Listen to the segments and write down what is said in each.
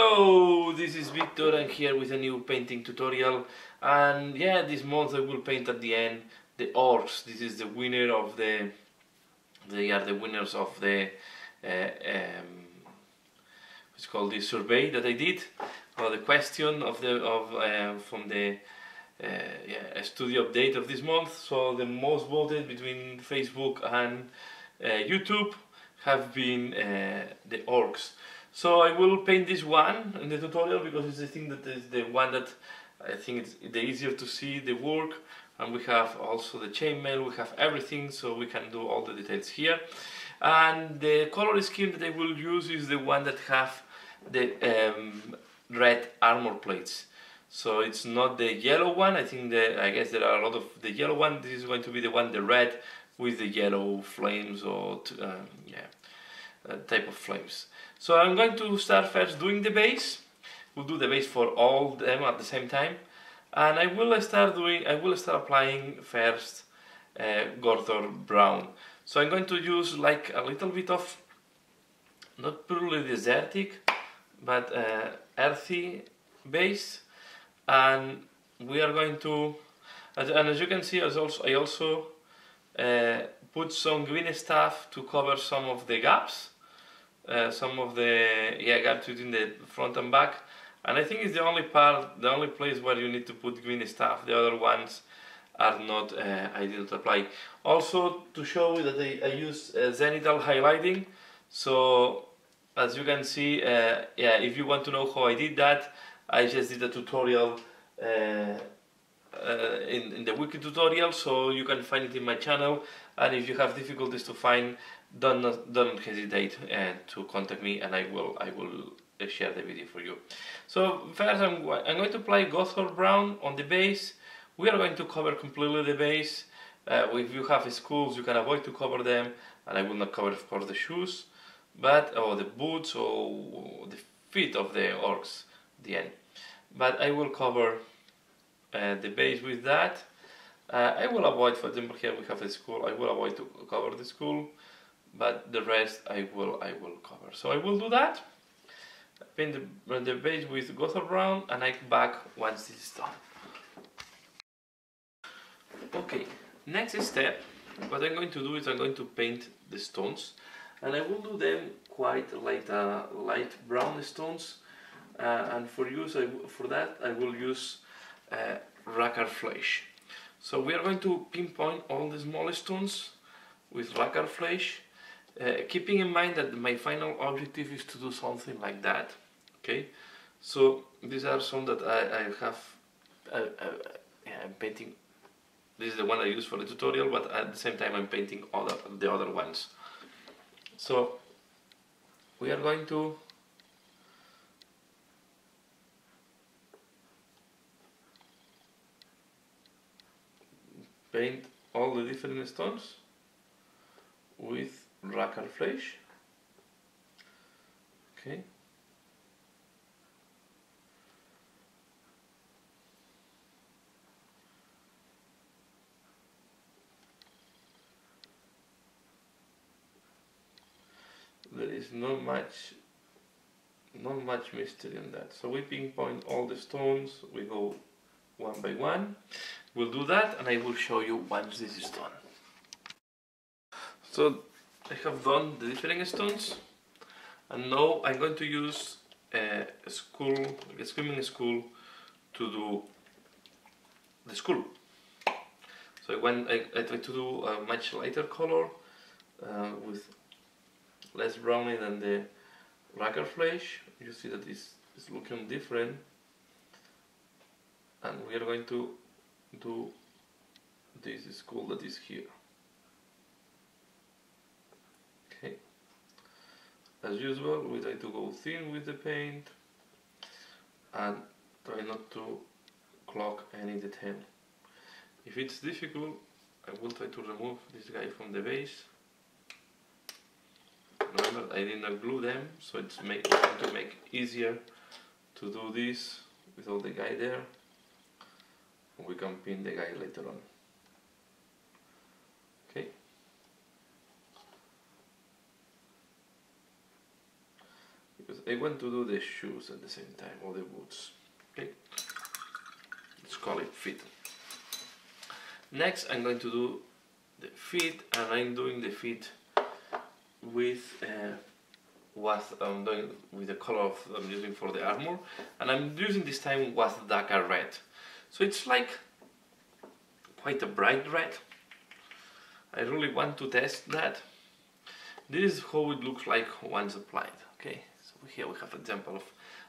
Hello, this is Victor. And here with a new painting tutorial. And yeah this month I will paint at the end the orcs. This is the winner of the they are the winners of the uh, um, what's called the survey that I did or the question of the of uh, from the uh, yeah, studio update of this month. So the most voted between Facebook and uh, YouTube have been uh, the orcs so I will paint this one in the tutorial because it's the thing that is the one that I think it's the easier to see the work. And we have also the chainmail, we have everything so we can do all the details here. And the color scheme that I will use is the one that have the um, red armor plates. So it's not the yellow one I think that I guess there are a lot of the yellow one. This is going to be the one the red with the yellow flames or um, yeah uh, type of flames so I'm going to start first doing the base. We'll do the base for all them at the same time. And I will start doing, I will start applying first uh, Brown. So I'm going to use like a little bit of, not purely desertic, but uh, earthy base. And we are going to, and as you can see, as also, I also uh, put some green stuff to cover some of the gaps uh, some of the yeah gaps between the front and back. And I think it's the only part the only place where you need to put green stuff the other ones are not uh, ideal to apply. Also to show that I, I use uh, zenithal highlighting. So as you can see uh, yeah if you want to know how I did that I just did a tutorial uh, uh, in, in the wiki tutorial so you can find it in my channel. And if you have difficulties to find don't don't hesitate uh, to contact me and I will I will uh, share the video for you. So first I'm, I'm going to play Gothor Brown on the bass. We are going to cover completely the bass. Uh, if you have schools you can avoid to cover them and I will not cover of course the shoes but or the boots or the feet of the orcs the end. But I will cover uh, the base with that. Uh, I will avoid, for example, here we have a school. I will avoid to cover the school but the rest I will I will cover. So I will do that. Paint the, the base with Gothor Brown and I back once this is done. Okay, next step, what I'm going to do is I'm going to paint the stones and I will do them quite light, uh, light brown stones uh, and for use I, for that I will use uh, Rakarth Flesh. So we are going to pinpoint all the small stones with Rakarth Flesh uh, keeping in mind that my final objective is to do something like that okay? So these are some that I, I have uh, yeah, I'm painting. This is the one I use for the tutorial but at the same time I'm painting other the other ones. So we are going to paint all the different stones with Rakarth Flesh. Okay. There is not much not much mystery in that. So we pinpoint all the stones, we go one by one. We'll do that and I will show you once this is done. So I have done the different stones and now I'm going to use a school, a Screaming Skull to do the school. So when I, I try to do a much lighter color uh, with less brownie than the Rakarth Flesh. You see that it's, it's looking different and we are going to do this school that is here. As usual we try to go thin with the paint and try not to clog any detail. If it's difficult I will try to remove this guy from the base. Remember I did not glue them so it's make, going to make easier to do this without the guy there. We can pin the guy later on I want to do the shoes at the same time or the boots. Okay? Let's call it feet next I'm going to do the feet and I'm doing the feet with uh, what I'm doing with the color of, I'm using for the armor and I'm using this time was darker red. So it's like quite a bright red. I really want to test that. This is how it looks like once applied okay here we have example of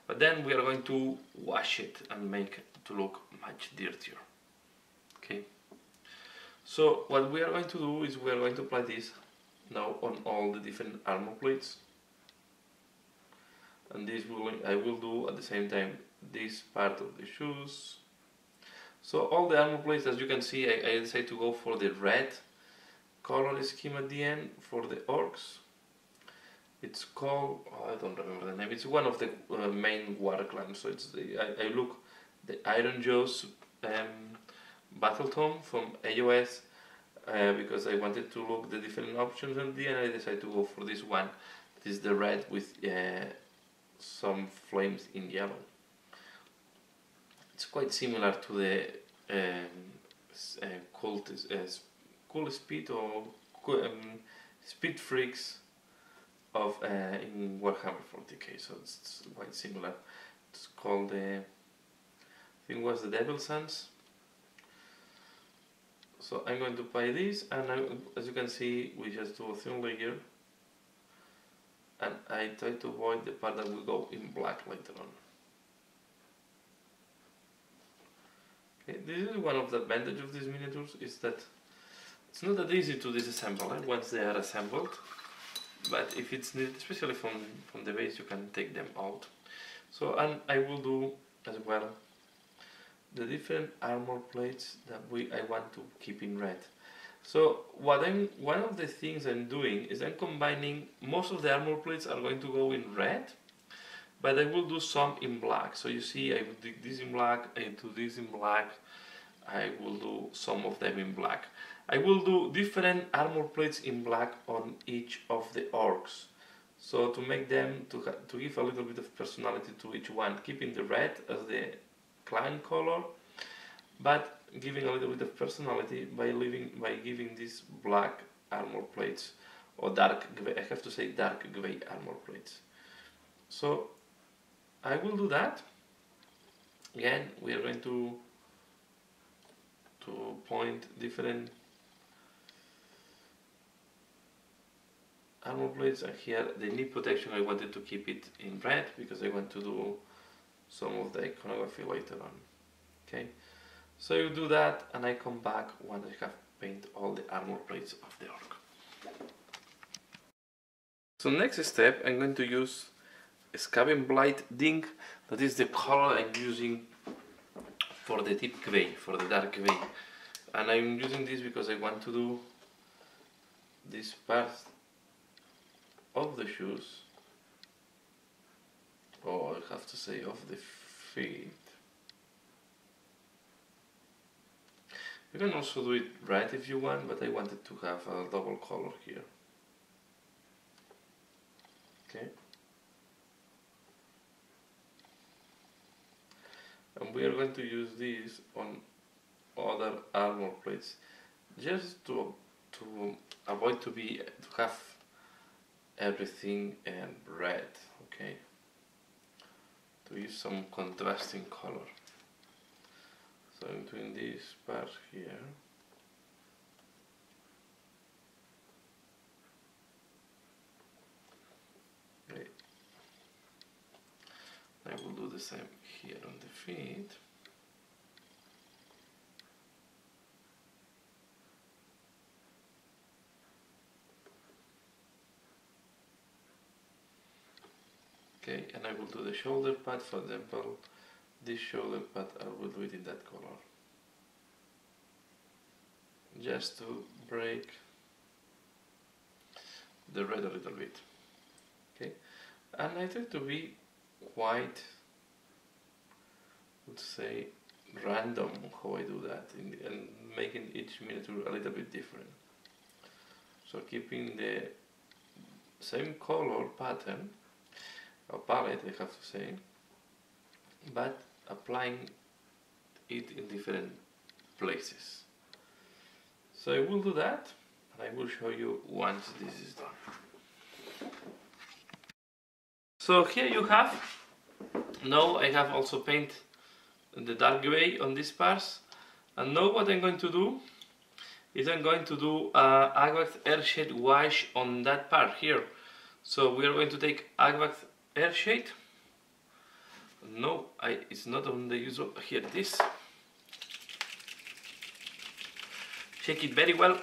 but then we are going to wash it and make it to look much dirtier. Okay? So what we are going to do is we are going to apply this now on all the different armor plates. And this will I will do at the same time this part of the shoes. So all the armor plates as you can see I, I decided to go for the red color scheme at the end for the orcs it's called oh, I don't remember the name. It's one of the uh, main water clans so it's the I, I look the Ironjawz um, battle tome from AOS uh, because I wanted to look the different options and then I decided to go for this one. This is the red with uh, some flames in yellow. It's quite similar to the um, uh, uh, cool speed or um, speed freaks of uh, in Warhammer 40k so it's, quite similar. It's called the I think was the Evil Sunz so I'm going to apply this and I, as you can see we just do a thin layer and I try to avoid the part that will go in black later on. Okay, this is one of the advantages of these miniatures is that it's not that easy to disassemble eh, once they are assembled but if it's needed especially from, from the base you can take them out. So and I will do as well the different armor plates that we I want to keep in red. So what I'm one of the things I'm doing is I'm combining most of the armor plates are going to go in red, but I will do some in black. So you see I will do this in black, I do this in black, I will do some of them in black. I will do different armor plates in black on each of the orcs. So to make them, to, to give a little bit of personality to each one, keeping the red as the clan color, but giving a little bit of personality by leaving by giving these black armor plates or dark gray, I have to say dark gray armor plates. So I will do that. Again, we are going to to point different armor plates and here. The knee protection. I wanted to keep it in red because I want to do some of the iconography later on. Okay? So you do that and I come back when I have painted all the armor plates of the orc. So next step I'm going to use Skaven Blight Ding. That is the color I'm using for the deep gray, for the dark gray and I'm using this because I want to do this part of the shoes or I have to say of the feet. You can also do it red if you want but I wanted to have a double color here. Okay. And we are going to use this on other armor plates just to to avoid to be to have everything in red okay? To use some contrasting color. So I'm doing this part here. Okay. I will do the same here on the feet okay and I will do the shoulder pad. For example this shoulder pad I will do it in that color. Just to break the red a little bit. Okay and I try to be quite would say random how I do that the, and making each miniature a little bit different. So keeping the same color pattern palette I have to say but applying it in different places. So I will do that and I will show you once this is done. So here you have now I have also paint the dark gray on these parts and now what I'm going to do is I'm going to do uh, Agrax Earthshade wash on that part here. So we are going to take Agrax Earthshade no I, it's not on the usual here. This. Shake it very well.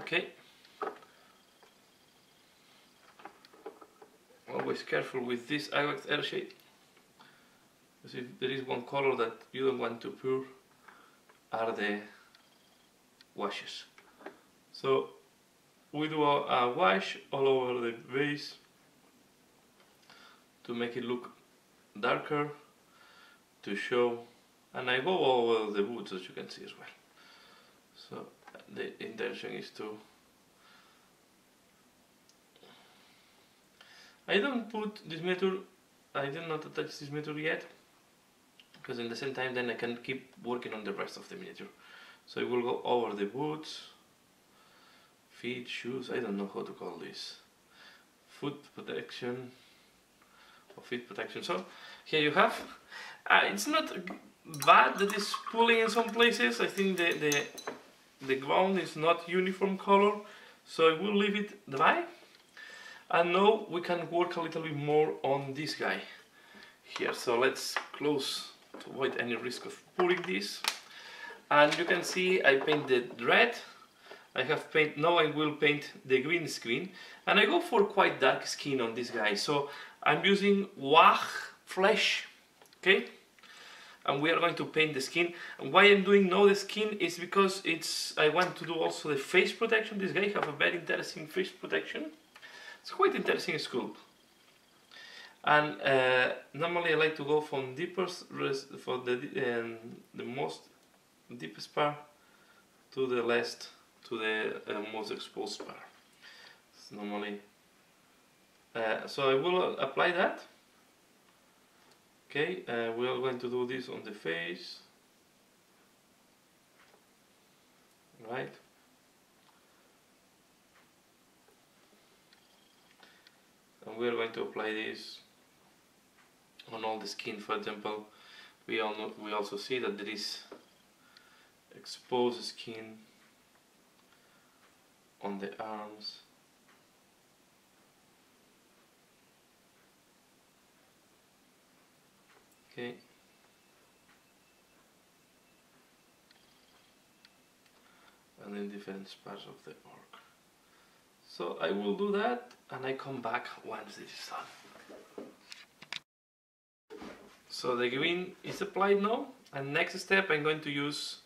Okay. Always careful with this Agrax Earthshade because if there is one color that you don't want to pour are the washes. So we do a, wash all over the base to make it look darker to show and I go over the boots as you can see as well. So the intention is to I don't put this metal I did not attach this metal yet because in the same time then I can keep working on the rest of the miniature. So I will go over the boots feet, shoes, I don't know how to call this. Foot protection or feet protection. So here you have. Uh, it's not bad that it's pulling in some places. I think the, the the ground is not uniform color so I will leave it dry. And now we can work a little bit more on this guy here. So let's close to avoid any risk of pulling this. And you can see I painted red I have paint now I will paint the green screen and I go for quite dark skin on this guy. So I'm using Waagh Flesh okay? And we are going to paint the skin. And why I'm doing now the skin is because it's I want to do also the face protection. This guy have a very interesting face protection. It's quite interesting sculpt. And uh, normally I like to go from deepest for the um, the most deepest part to the last to the uh, most exposed part it's normally uh, so I will apply that. Okay uh, we are going to do this on the face. Right. And we are going to apply this on all the skin. For example we all know, we also see that there is exposed skin on the arms. Okay. And in different parts of the orc so I will do that and I come back once it is done. So the green is applied now and next step I'm going to use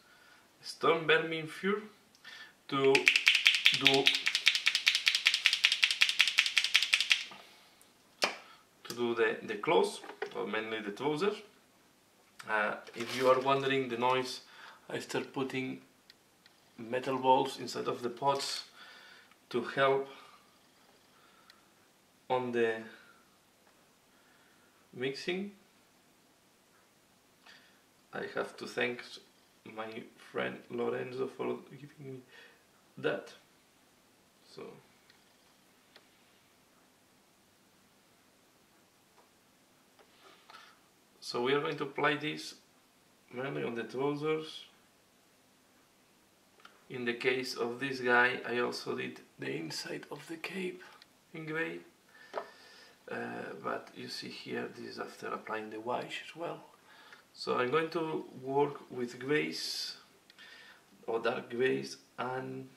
Stormvermin Fur to do to do the, the clothes, or mainly the trousers. Uh, if you are wondering the noise, I start putting metal balls inside of the pots to help on the mixing. I have to thank my friend Lorenzo for giving me that. So So we are going to apply this mainly on the trousers. In the case of this guy, I also did the inside of the cape in grey. Uh, but you see here, this is after applying the wash as well. So I'm going to work with grays or dark grays and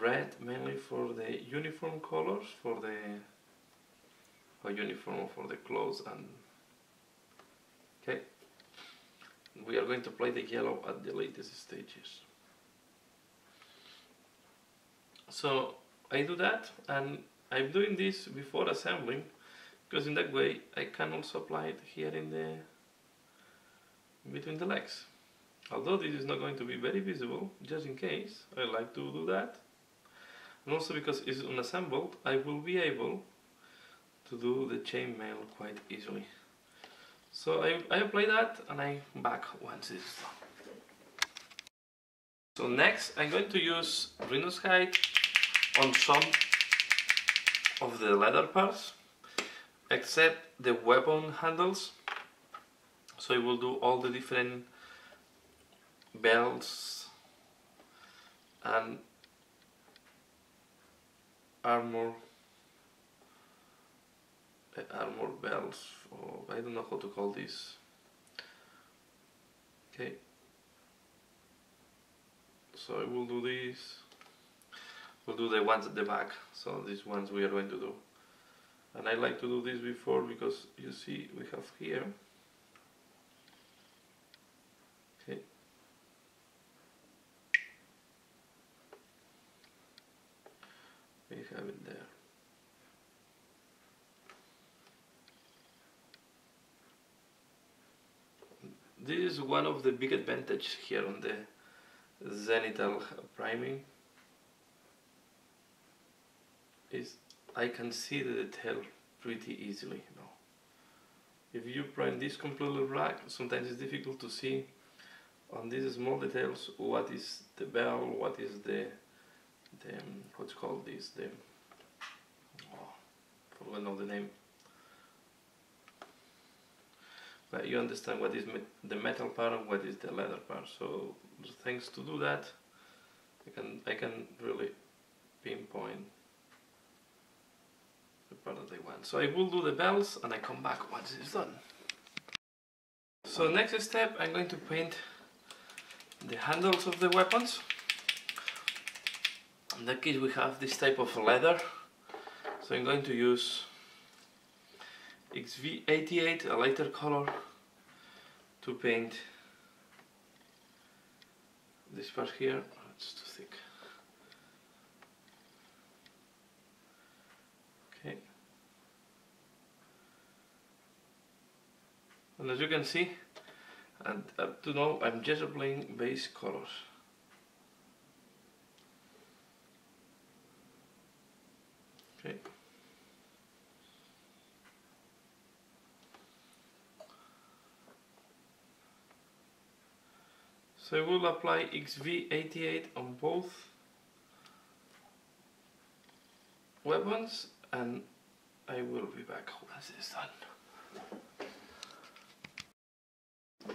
red mainly for the uniform colors for the or uniform for the clothes and okay. We are going to apply the yellow at the latest stages. So I do that and I'm doing this before assembling because in that way I can also apply it here in the between the legs. Although this is not going to be very visible just in case I like to do that and also because it's unassembled I will be able to do the chainmail quite easily. So I, I apply that and I back once it's done. So next I'm going to use Rhinox Hide on some of the leather parts except the weapon handles. So I will do all the different belts and armor armor belts or I don't know how to call this. Okay. So I will do this. We'll do the ones at the back. So these ones we are going to do. And I like to do this before because you see we have here okay we have it there this is one of the big advantage here on the Zenithal priming is I can see the detail pretty easily now. If you prime this completely black, sometimes it's difficult to see on these small details what is the bell, what is the, the um, what's called this, the, oh, forgot now the name. But you understand what is me the metal part and what is the leather part. So thanks to do that, I can I can really pinpoint the part that I want. So I will do the bells and I come back once it's done. So next step I'm going to paint the handles of the weapons. In that case we have this type of leather. So I'm going to use XV88, a lighter color, to paint this part here. It's too thick. Okay. And as you can see, and up to now I'm just applying base colors. Okay. So I will apply XV88 on both weapons and I will be back once it's done.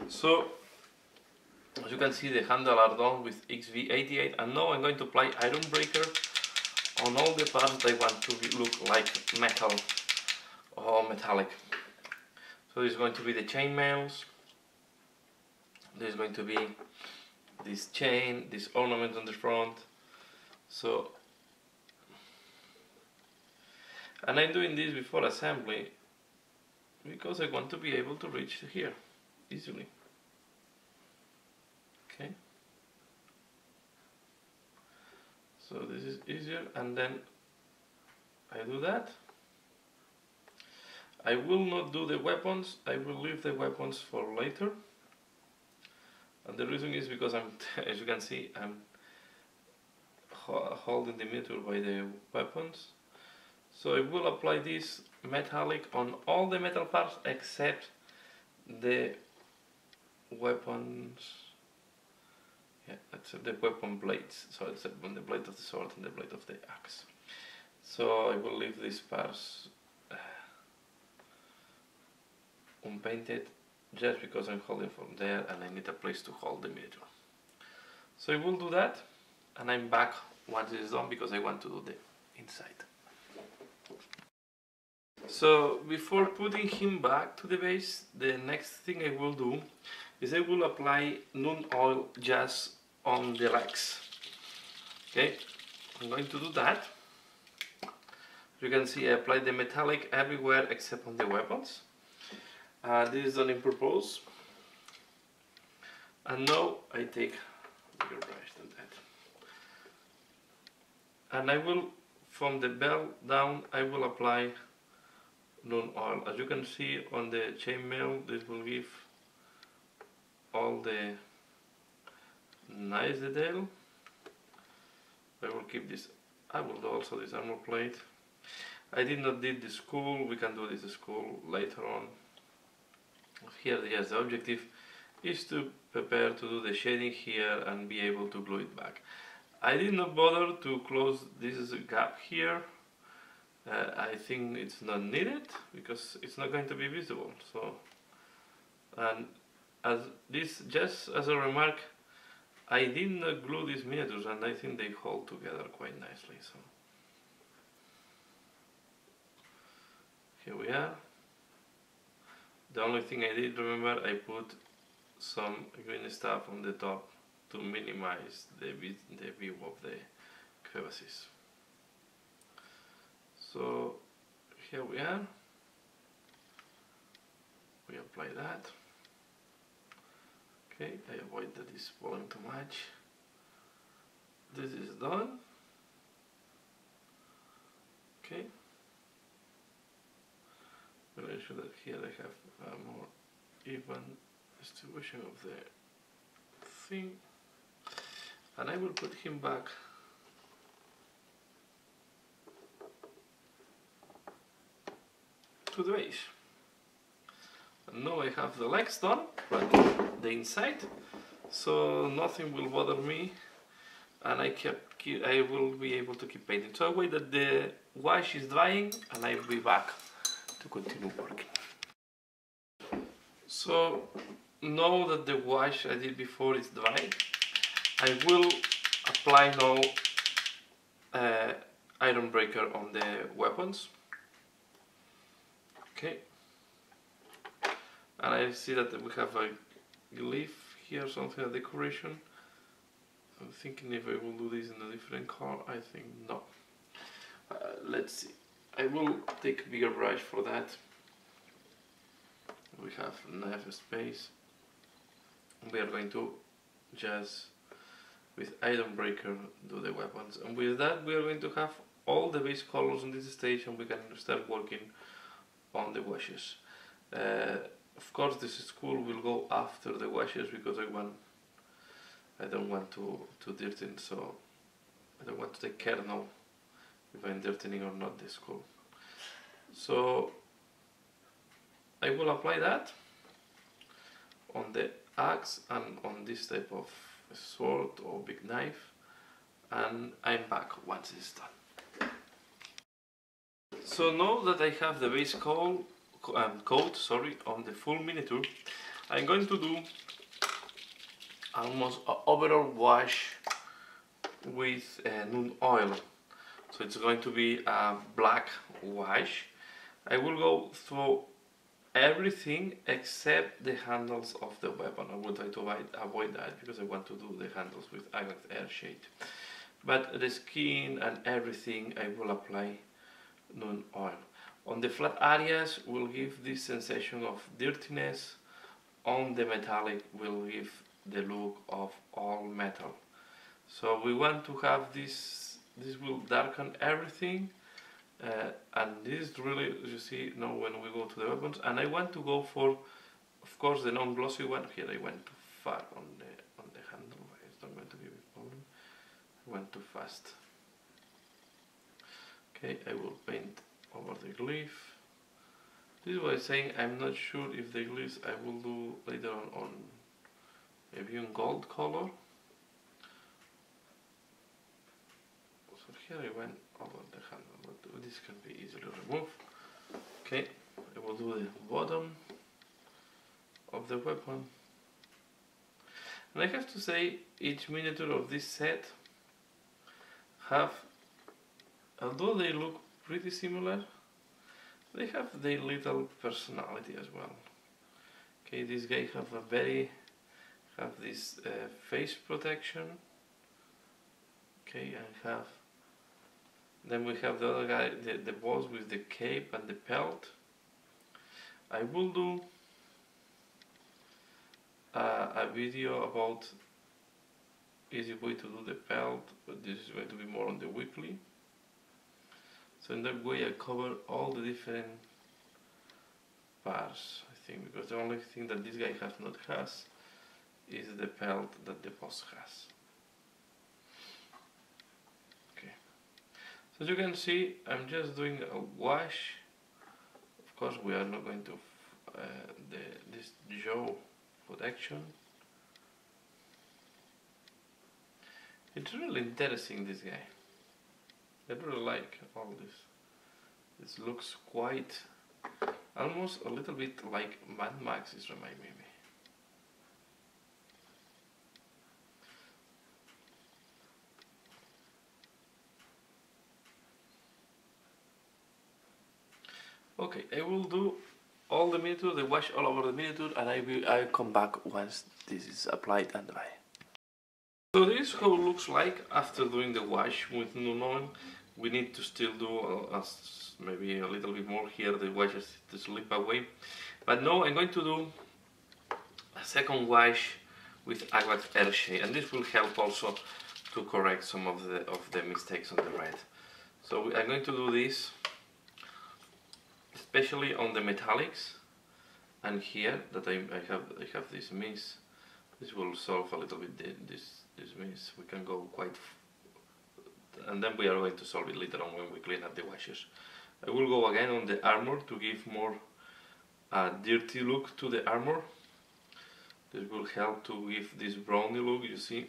So as you can see the handle are done with XV88 and now I'm going to apply Iron Breaker on all the parts I want to look like metal or metallic. So this is going to be the chainmails, there's going to be this chain, this ornament on the front. So, and I'm doing this before assembly because I want to be able to reach here easily. Okay. So this is easier and then I do that. I will not do the weapons, I will leave the weapons for later and the reason is because I'm as you can see I'm holding the meter by the weapons. So I will apply this metallic on all the metal parts except the weapons yeah except the weapon blades. So except on the blade of the sword and the blade of the axe. So I will leave these parts uh, unpainted just because I'm holding from there and I need a place to hold the mirror. So I will do that and I'm back once it's done because I want to do the inside. So before putting him back to the base, the next thing I will do is I will apply Nuln Oil just on the legs. Okay, I'm going to do that. You can see I applied the metallic everywhere except on the weapons. Uh, this is done in purpose. And now I take bigger brush than that. And I will, from the belt down, I will apply Nuln Oil. As you can see on the chainmail, this will give all the nice detail. I will keep this I will do also this armor plate. I did not did the school, we can do this school later on. Here, yes, the objective is to prepare to do the shading here and be able to glue it back. I did not bother to close this gap here. Uh, I think it's not needed because it's not going to be visible. So, and as this, just as a remark, I did not glue these miniatures and I think they hold together quite nicely. So. Here we are. The only thing I did remember, I put some green stuff on the top to minimize the, the view of the crevices. So here we are. We apply that. Okay, I avoid that it's falling too much. This is done. Okay. Make sure that here I have a more even distribution of the thing. And I will put him back. To the base. And now I have the legs done, but the inside, so nothing will bother me. And I kept I will be able to keep painting. So I wait that the wash is drying and I will be back to continue working. So now that the wash I did before is dry, I will apply now uh, Ironbreaker on the weapons. Okay. And I see that we have a leaf here, something, a decoration. I'm thinking if I will do this in a different color, I think no. Uh, let's see. I will take a bigger brush for that. We have enough space. We are going to just with Ironbreaker do the weapons and with that we are going to have all the base colors on this stage and we can start working on the washes. Uh, of course this school will go after the washes because I want I don't want to, to dirten so I don't want to take care now if I'm dirtening or not the school. So I will apply that on the axe and on this type of sword or big knife and I'm back once it's done. So now that I have the base coat, um, coat sorry, on the full miniature, I'm going to do almost an overall wash with uh, Nuln Oil. So it's going to be a black wash. I will go through everything except the handles of the weapon. I will try to avoid, avoid that because I want to do the handles with Agate Air Shade But the skin and everything I will apply Nuln Oil. On the flat areas will give this sensation of dirtiness. On the metallic will give the look of all metal. So we want to have this, this will darken everything uh, and this is really you see now when we go to the weapons and I want to go for of course the non-glossy one. Here I went too far on the on the handle. It's not going to give a problem. I went too fast. Okay I will paint over the glyph. This is what I'm saying. I'm not sure if the glyphs I will do later on on maybe in gold color so here I went over the handle but this can be easily removed. Okay I will do the bottom of the weapon. And I have to say each miniature of this set have although they look pretty similar they have their little personality as well. Okay this guy have a very have this uh, face protection. Okay and have then we have the other guy, the, the boss with the cape and the pelt. I will do uh, a video about easy way to do the pelt, but this is going to be more on the weekly. So in that way I cover all the different parts, I think, because the only thing that this guy has not has is the pelt that the boss has. So as you can see, I'm just doing a wash. Of course, we are not going to uh, the, this jaw protection. It's really interesting, this guy. I really like all this. This looks quite, almost a little bit like Mad Max is reminding me. Okay, I will do all the miniature, the wash all over the miniature, and I will I come back once this is applied and dry. So this is how it looks like after doing the wash with Nuln. We need to still do uh, maybe a little bit more here, the wash to slip away. But now I'm going to do a second wash with Agrax Earthshade, and this will help also to correct some of the of the mistakes on the red. So I'm going to do this especially on the metallics. And here that I, I have I have this miss this will solve a little bit the, this this miss. We can go quite and then we are going to solve it later on when we clean up the washes. I will go again on the armor to give more uh, dirty look to the armor. This will help to give this browny look you see.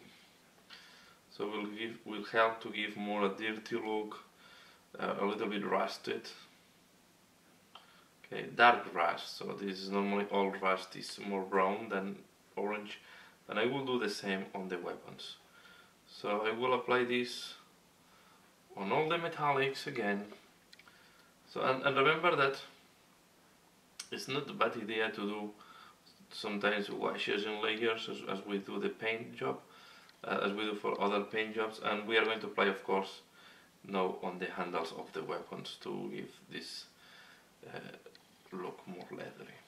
So will give will help to give more a dirty look uh, a little bit rusted Okay, dark rust, so this is normally all rust is more brown than orange and I will do the same on the weapons. So I will apply this on all the metallics again. So and, and remember that it's not a bad idea to do sometimes washes in layers as, as we do the paint job, uh, as we do for other paint jobs and we are going to apply of course now on the handles of the weapons to give this uh, look more leathery.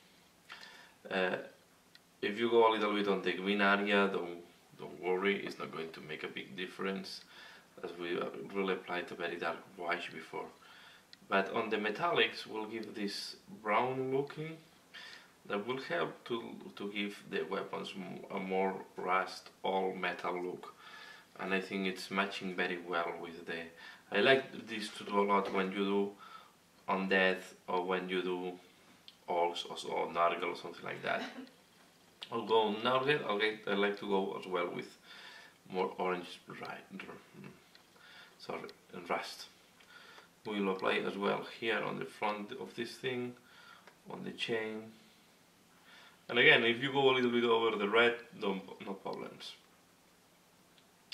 Uh, if you go a little bit on the green area, don't, don't worry, it's not going to make a big difference as we really applied a very dark wash before. But on the metallics, we'll give this brown looking that will help to, to give the weapons a more rust all metal look and I think it's matching very well with the I like this to do a lot when you do on undead or when you do orcs or, or Nurgle or something like that. I'll go on Nurgle, I'll get, I like to go as well with more orange right, sorry, and rust. We'll apply as well here on the front of this thing, on the chain. And again, if you go a little bit over the red, no, no problems.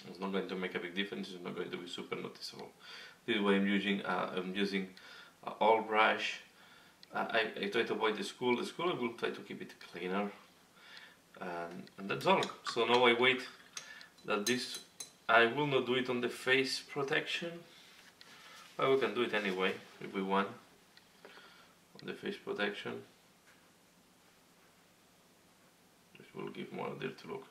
It's not going to make a big difference, it's not going to be super noticeable. This is why I'm using, uh, I'm using uh, all brush I, I try to avoid the school. The school I will try to keep it cleaner. And, and that's all. So now I wait that this, I will not do it on the face protection. But we can do it anyway if we want. On the face protection. This will give more dirty look.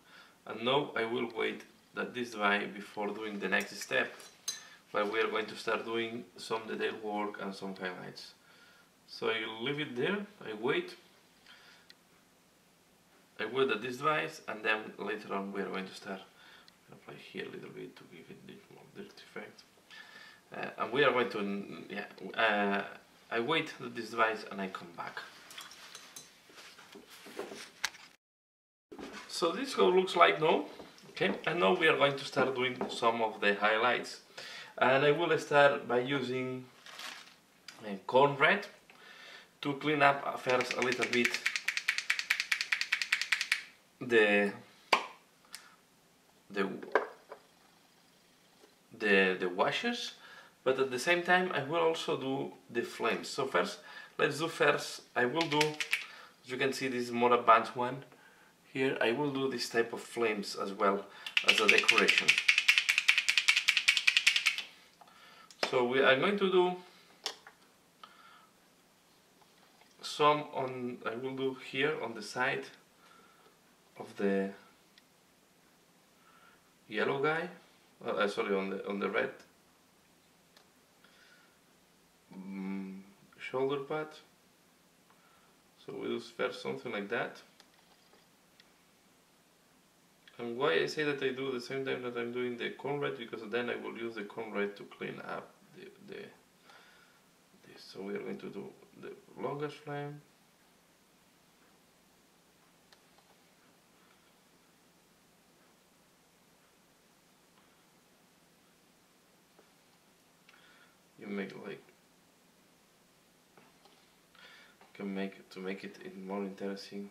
And now I will wait that this dry before doing the next step where we are going to start doing some detail work and some highlights. So I leave it there, I wait, I wait that this dries and then later on we are going to start apply here a little bit to give it a more dirty effect. Uh, and we are going to, yeah, uh, I wait that this dries and I come back. So this how looks like now, okay, and now we are going to start doing some of the highlights. And I will start by using uh, Khorne Red to clean up first a little bit the the the the washes but at the same time I will also do the flames. So first let's do first I will do as you can see this is more advanced one. Here I will do this type of flames as well as a decoration. So we are going to do some on I will do here on the side of the yellow guy uh, uh sorry on the on the red um, shoulder pad so we do first something like that and why I say that I do the same time that I'm doing the Khorne Red because then I will use the Khorne Red to clean up the, the this. So we are going to do the longest flame. You make like can make to make it more interesting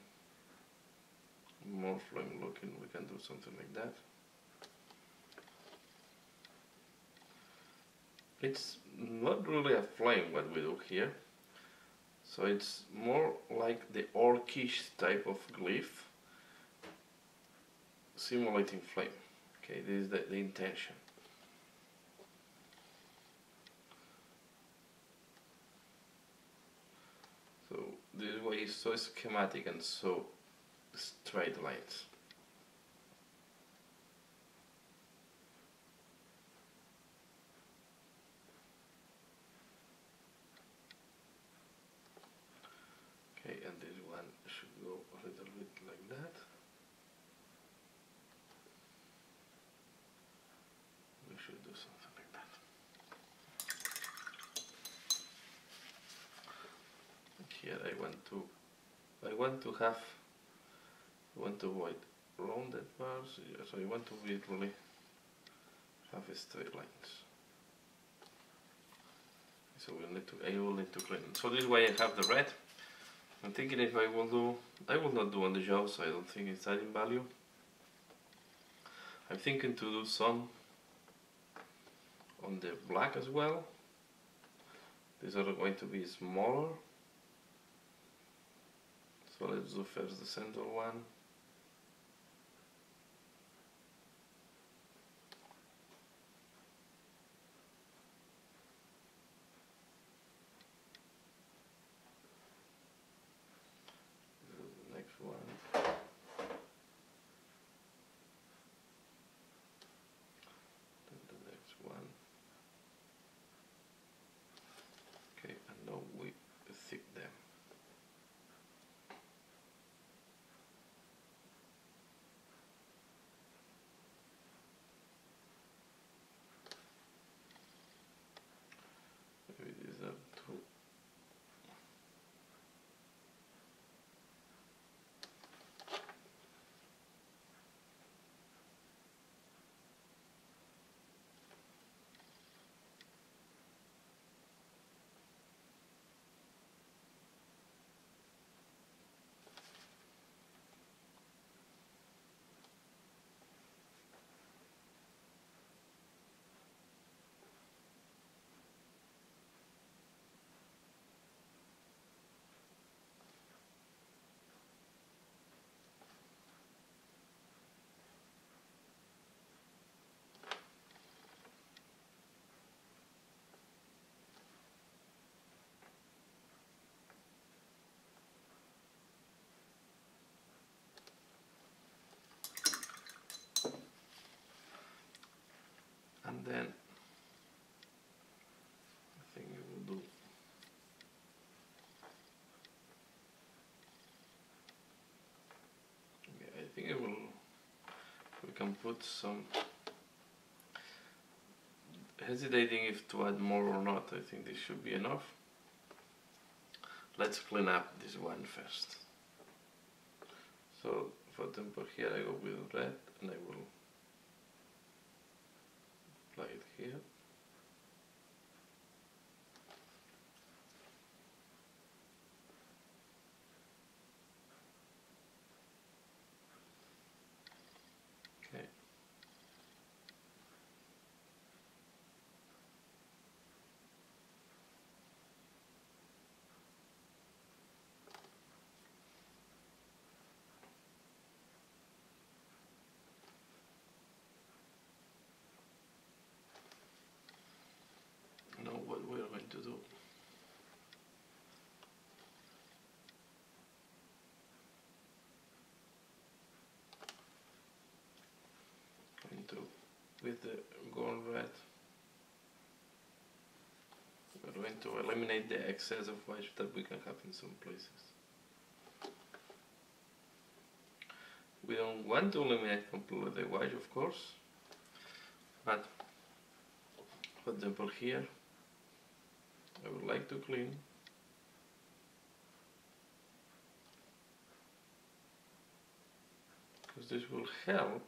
more flame looking we can do something like that it's not really a flame what we do here so it's more like the orcish type of glyph simulating flame. Okay this is the, the intention. So this way is so schematic and so straight lines Okay, and this one should go a little bit like that. We should do something like that. Here I want to, I want to have, I want to avoid rounded bars, so I want to be really have straight lines. So we need to, I will need to clean. So this way I have the red. I'm thinking if I will do, I will not do on the jaws, I don't think it's adding value. I'm thinking to do some on the black as well. These are going to be smaller. So let's do first the center one. next one. Then the next one. Okay, and now we thick them. Maybe these are too and then I think we will do. I think it will we can put some hesitating if to add more or not I think this should be enough. Let's clean up this one first. So for example here I go with red and I will apply here. Okay. Now what we are going to do. Going to with the gold red. To eliminate the excess of white that we can have in some places. We don't want to eliminate completely the white, of course, but for example here I would like to clean because this will help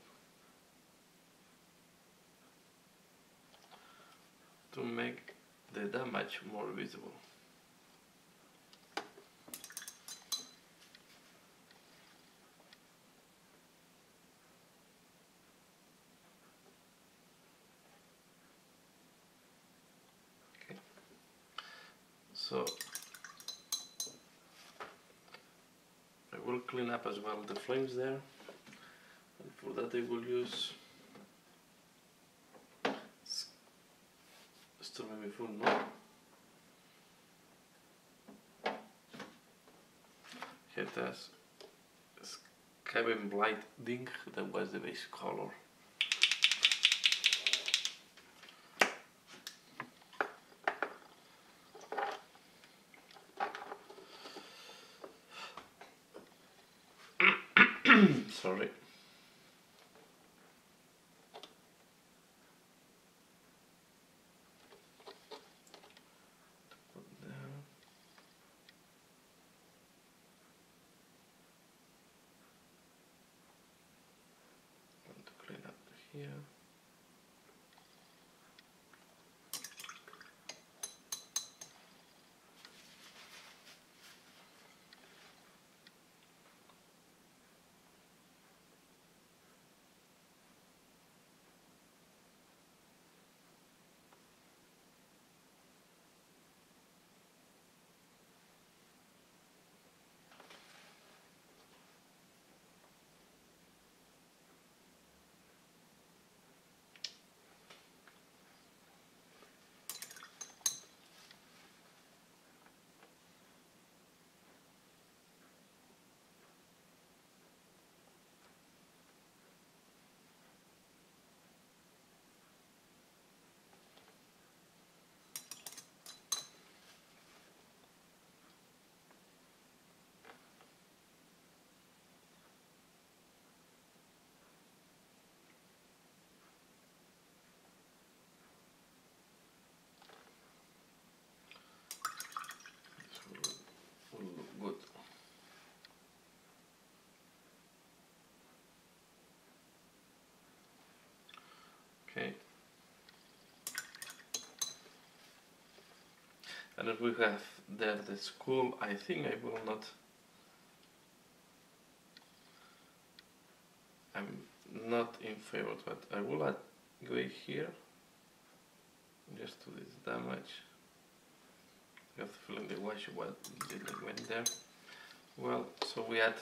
to make the damage more visible. Okay. So I will clean up as well the flames there and for that I will use Stormy full no? It has Kevin Blight Ding, that was the base color. Sorry. And we have there the school, I think I will not. I'm not in favor, but I will add gray here just to this damage. You have to fill in the wash what didn't went there. Well, so we add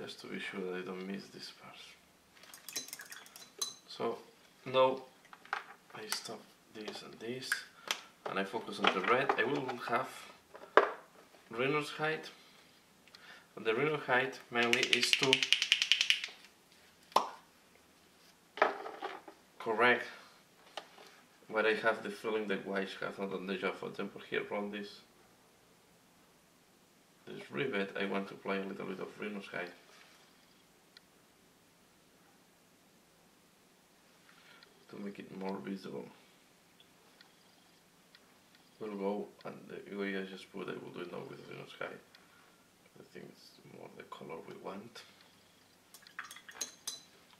just to be sure that I don't miss this part. So now I stop this and this and I focus on the red. I will have Rhinox Hide. And the Rhinox Hide mainly is to correct where I have the feeling that white have not done the job. For example, here from this this rivet, I want to apply a little bit of Rhinox Hide. Make it more visible. We'll go and the way I just put I will do it now with Rhinox Hide I think it's more the color we want.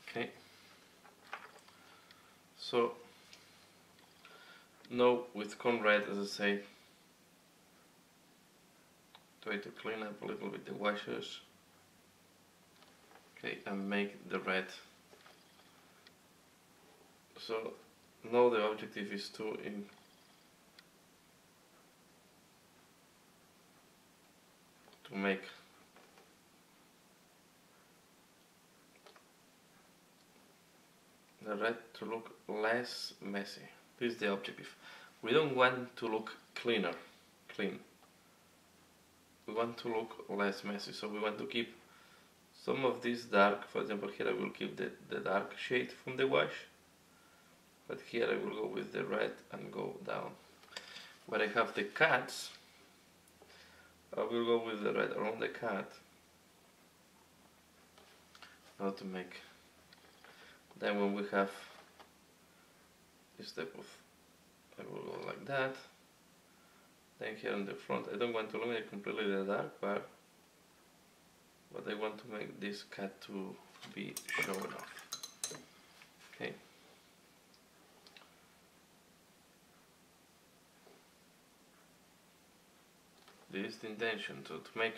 Okay. So now with Khorne Red, as I say, try to clean up a little bit the washes. Okay, and make the red. So now the objective is to in to make the red to look less messy. This is the objective. We don't want to look cleaner, clean. We want to look less messy, so we want to keep some of this dark, for example here I will keep the, the dark shade from the wash, but here I will go with the red and go down. Where I have the cuts, I will go with the red around the cut, now to make then when we have this type of I will go like that. Then here on the front I don't want to eliminate completely the dark part but I want to make this cut to be showing off okay this is the intention so to make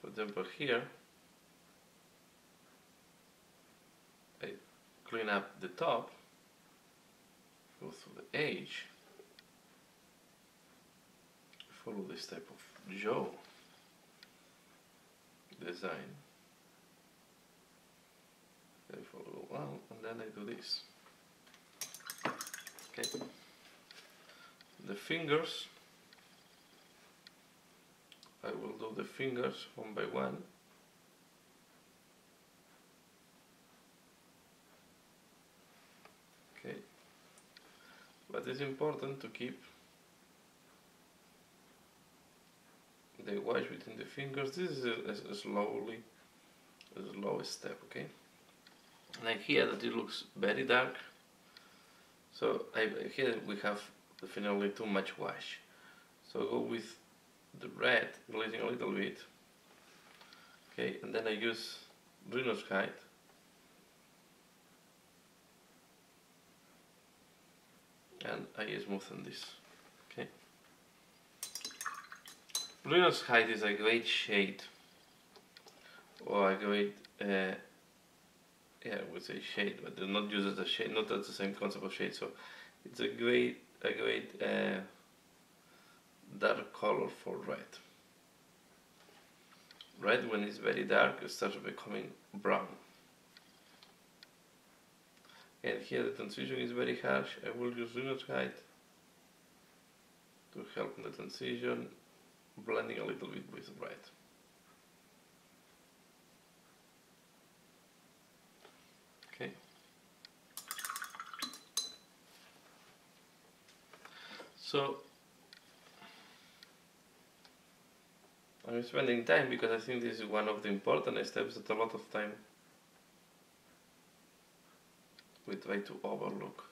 for example here I clean up the top go through the edge follow this type of jaw design. I follow well and then I do this. Okay. The fingers I will do the fingers one by one. Okay. But it's important to keep the wash between the fingers. This is a, a slowly a slow step okay? Like here that it looks very dark. So I, here we have definitely too much wash. So go with the red glazing a little bit. Okay and then I use Rhinox Hide and I smoothen this okay. Rhinox Hide is a great shade. Or a great uh, yeah I would say shade but they're not used as a shade not as the same concept of shade so it's a great a great uh, dark color for red. Red when it's very dark it starts becoming brown. And here the transition is very harsh. I will use Rhinox Hide to help the transition, blending a little bit with red. Okay. So I'm spending time because I think this is one of the important steps that a lot of time we try to overlook.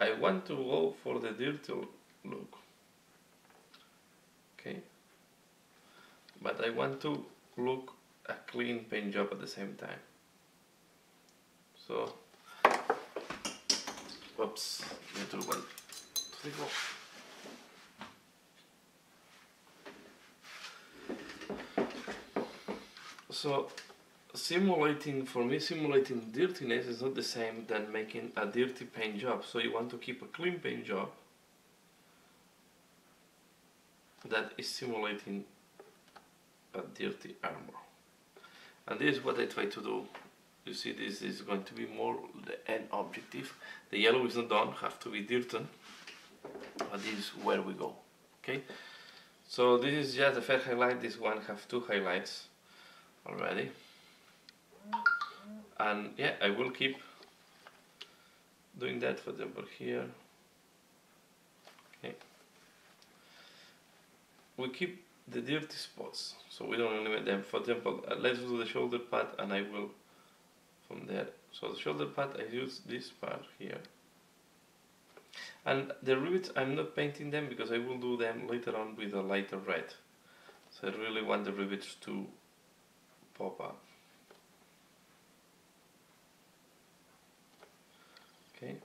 I want to go for the dirty look, okay, but I want to look a clean paint job at the same time. So, oops, to one, So simulating, for me, simulating dirtiness is not the same than making a dirty paint job. So you want to keep a clean paint job that is simulating a dirty armor. And this is what I try to do. You see, this is going to be more the end objective. The yellow is not done, have to be dirty, but this is where we go. Okay, so this is just the first highlight. This one have two highlights already. And yeah I will keep doing that for example here. Okay. We keep the dirty spots so we don't eliminate them. For example uh, let's do the shoulder pad and I will from there. So the shoulder pad I use this part here. And the rivets I'm not painting them because I will do them later on with a lighter red. So I really want the rivets to pop up. Okay.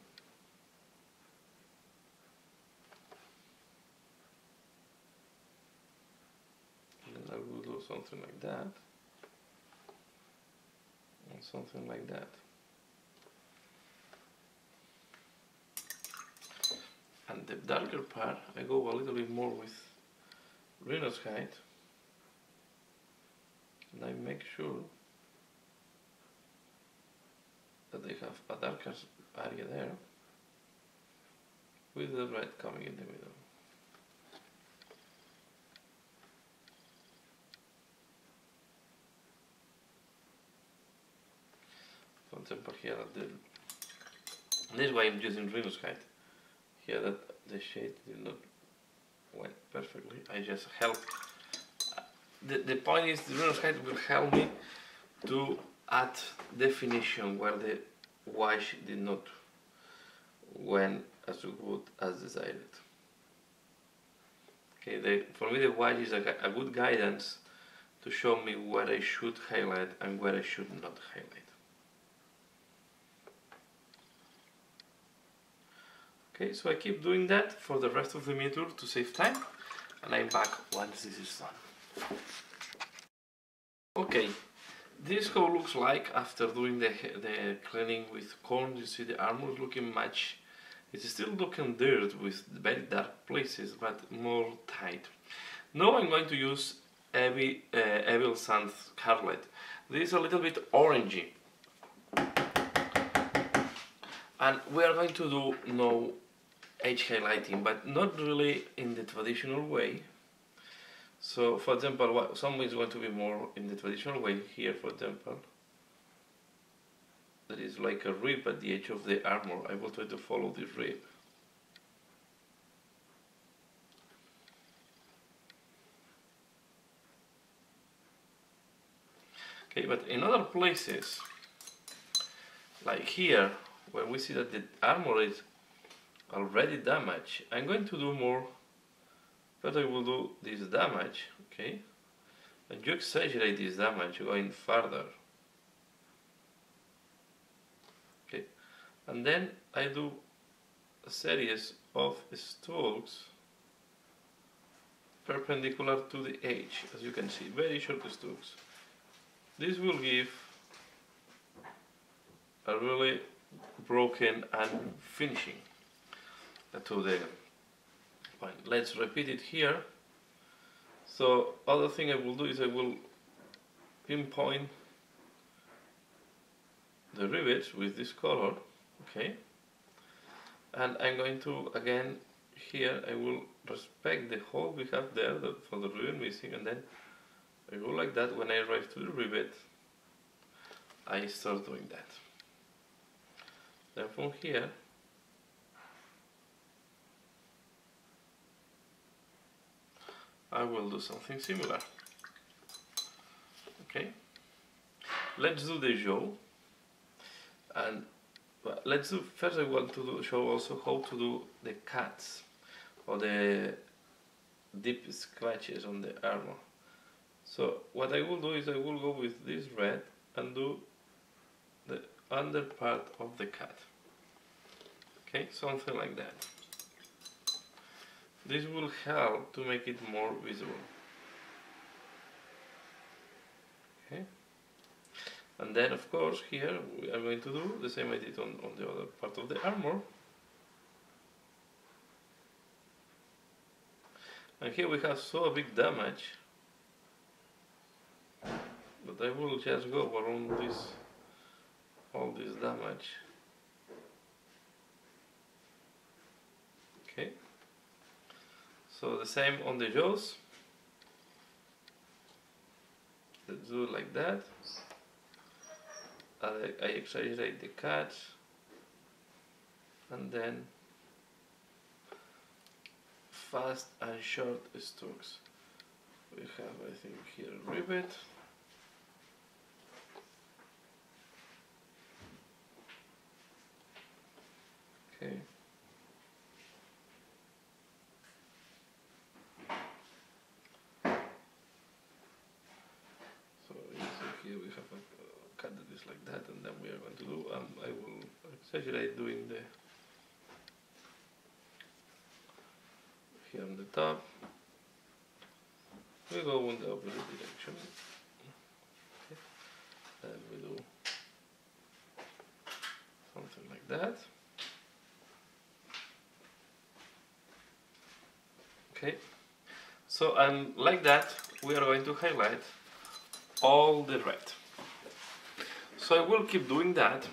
Then I will do something like that. And something like that. And the darker part, I go a little bit more with Rhinox Hide I make sure that they have a darker area there with the red coming in the middle. For example here at the this way I'm using Rhinox Hide. Here that the shade did not went perfectly. I just help the, the point is the Rhinox Hide will help me to add definition where the wash did not went as good as desired. Okay, the, for me the wash is a, a good guidance to show me where I should highlight and where I should not highlight. Okay, so I keep doing that for the rest of the meter to save time and I'm back once this is done. Okay, this is how looks like after doing the, the cleaning with Khorne. You see the armor looking much, it's still looking dirt with very dark places but more tight. Now I'm going to use heavy, uh, Evil Sunz Scarlet. This is a little bit orangey. And we are going to do no edge highlighting, but not really in the traditional way. So, for example, what, some is going to be more in the traditional way. Here, for example, there is like a rib at the edge of the armor. I will try to follow this rib. Okay, but in other places, like here, where we see that the armor is already damaged. I'm going to do more, but I will do this damage, okay? And you exaggerate this damage going further. Okay, and then I do a series of strokes perpendicular to the edge, as you can see, very short strokes. This will give a really broken and finishing to the point. Let's repeat it here. So other thing I will do is I will pinpoint the rivets with this color, okay? And I'm going to, again, here I will respect the hole we have there for the rivet missing and then I go like that when I arrive to the rivet I start doing that. Then from here I will do something similar. Okay, let's do the jaw and let's do first I want to do, show also how to do the cuts or the deep scratches on the armor. So what I will do is I will go with this red and do the under part of the cut. Okay, something like that. This will help to make it more visible. Okay. And then of course here we are going to do the same I did on, on the other part of the armor. And here we have so big damage but I will just go around this all this damage. Okay. So the same on the jaws. Let's do it like that. I, I exaggerate the cuts and then fast and short strokes. We have I think here rivet. Okay. Exaggerate doing the here on the top we go in the opposite direction okay. and we do something like that okay so and like that we are going to highlight all the red. So I will keep doing that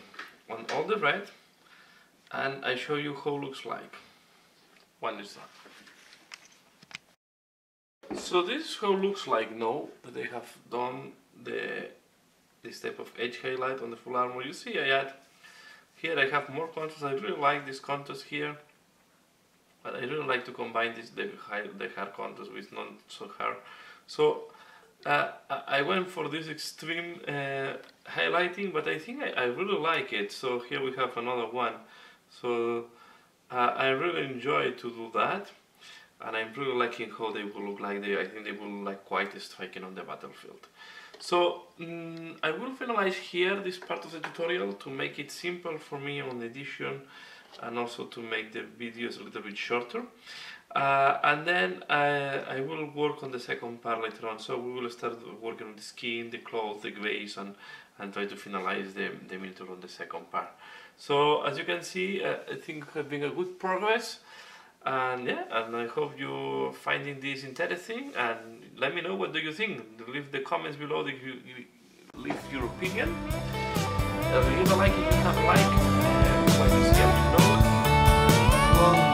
on all the red and I show you how looks like when it's done. So this is how it looks like now that I have done the this type of edge highlight on the full armor. You see I add here I have more contrast. I really like this contrast here. But I really like to combine this the high the hard contrast with not so hard. So uh, I went for this extreme uh, highlighting, but I think I, I, really like it. So here we have another one. So uh, I really enjoy to do that, and I'm really liking how they will look like. They, I think they will look like quite striking on the battlefield. So um, I will finalize here this part of the tutorial to make it simple for me on edition and also to make the videos a little bit shorter. Uh, and then I will work on the second part later on. So we will start working on the skin, the clothes, the grays, and, and try to finalize the, the miniature on the second part. So as you can see, uh, I think have been a good progress. And yeah, and I hope you're finding this interesting. And let me know what do you think. Leave the comments below. If you, you leave your opinion. Uh, leave a like if you have a like. Uh, like to see know. Well,